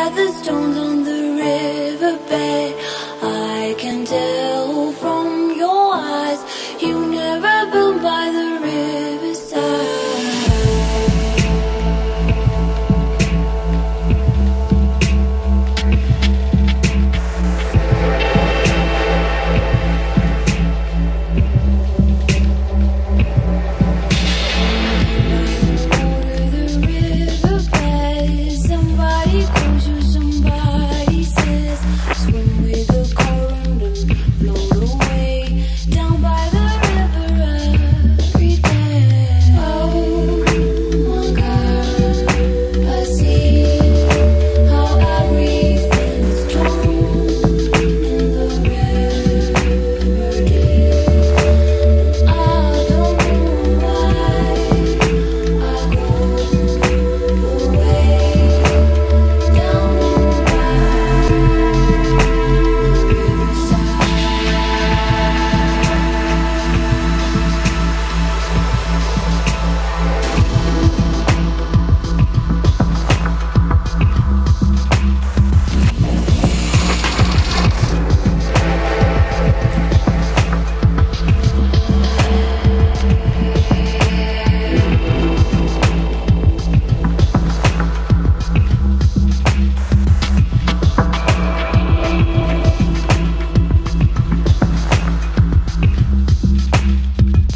gather stones